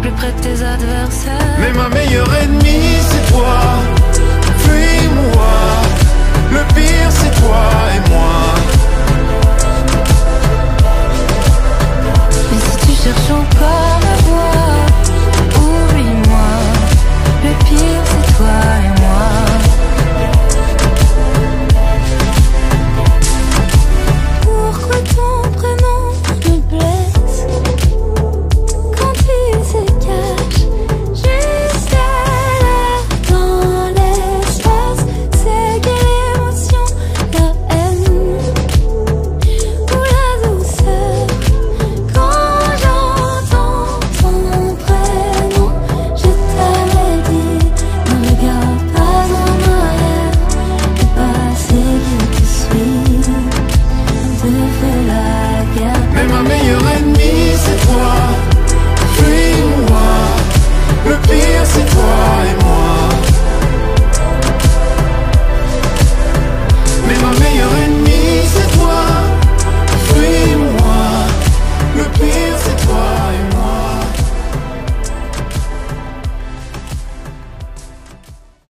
plus près de tes adversaires.